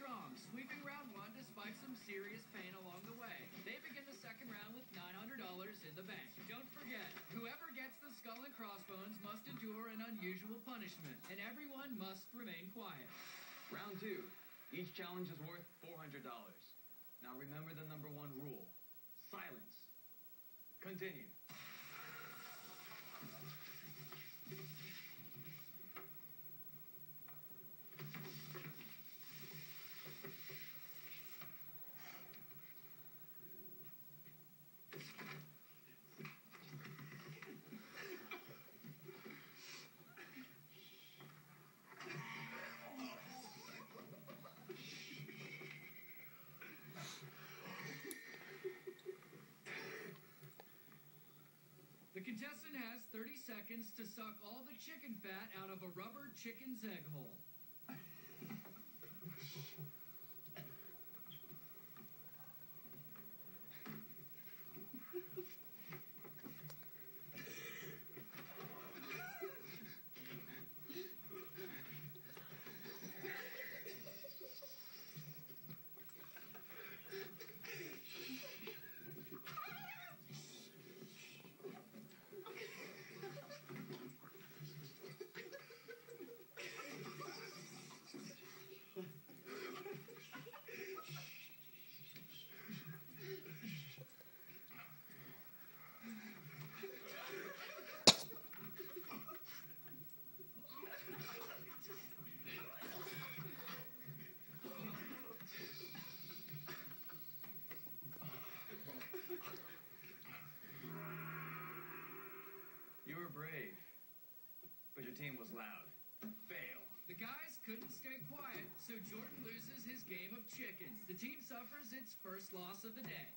strong, sweeping round one despite some serious pain along the way. They begin the second round with $900 in the bank. Don't forget, whoever gets the skull and crossbones must endure an unusual punishment, and everyone must remain quiet. Round two. Each challenge is worth $400. Now remember the number one rule. Silence. Continue. Contestant has 30 seconds to suck all the chicken fat out of a rubber chicken's egg hole. brave, but your team was loud. Fail. The guys couldn't stay quiet, so Jordan loses his game of chicken. The team suffers its first loss of the day.